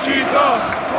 Conchita!